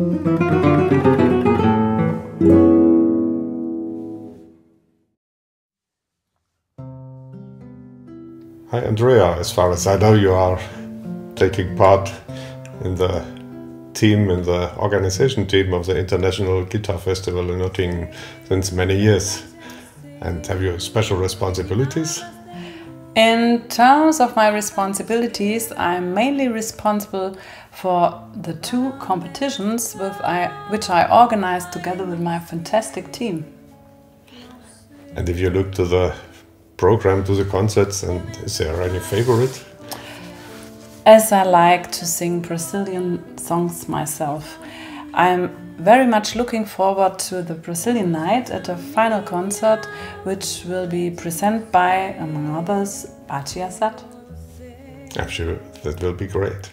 Hi, Andrea. As far as I know, you are taking part in the team, in the organization team of the International Guitar Festival in Nürtingen since many years. And have you special responsibilities? In terms of my responsibilities, I'm mainly responsible for the two competitions with I, which I organized together with my fantastic team. And if you look to the program, to the concerts, and is there any favorite? As I like to sing Brazilian songs myself, I'm very much looking forward to the Brazilian night at a final concert, which will be presented by, among others, Badi Assad. I'm sure that will be great.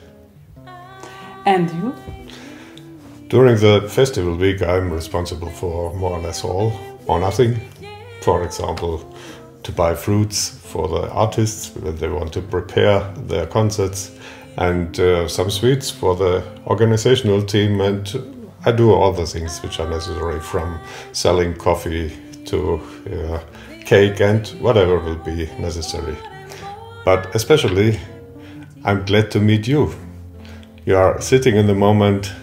And you? During the festival week, I'm responsible for more or less all or nothing. For example, to buy fruits for the artists when they want to prepare their concerts, and uh, some sweets for the organizational team. And I do all the things which are necessary from selling coffee to uh, cake and whatever will be necessary. But especially, I'm glad to meet you. You are sitting in the moment,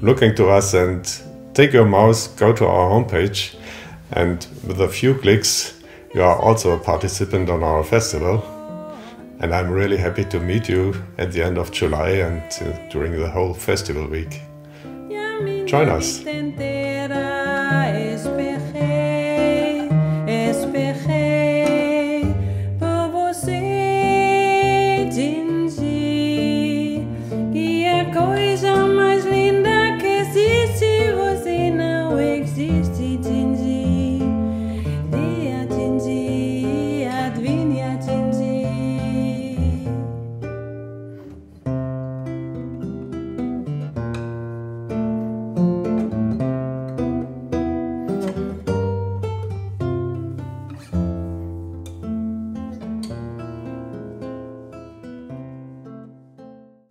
looking to us, and take your mouse, go to our homepage, and with a few clicks, you are also a participant on our festival. And I'm really happy to meet you at the end of July and uh, during the whole festival week. Join us.